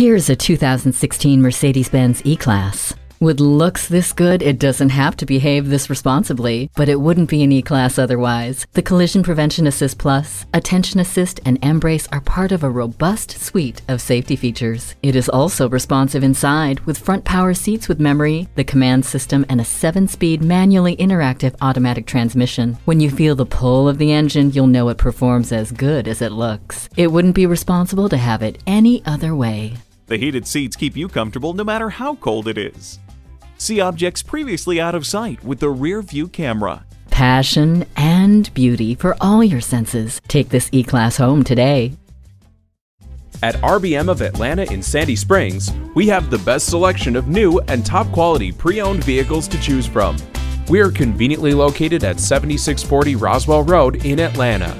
Here's a 2016 Mercedes-Benz E-Class. With looks this good, it doesn't have to behave this responsibly, but it wouldn't be an E-Class otherwise. The Collision Prevention Assist Plus, Attention Assist, and mbrace are part of a robust suite of safety features. It is also responsive inside, with front power seats with memory, the COMAND system, and a 7-speed manually interactive automatic transmission. When you feel the pull of the engine, you'll know it performs as good as it looks. It wouldn't be responsible to have it any other way. The heated seats keep you comfortable no matter how cold it is. See objects previously out of sight with the rear view camera. Passion and beauty for all your senses. Take this E-Class home today. At RBM of Atlanta in Sandy Springs, we have the best selection of new and top quality pre owned vehicles to choose from. We are conveniently located at 7640 Roswell Road in Atlanta.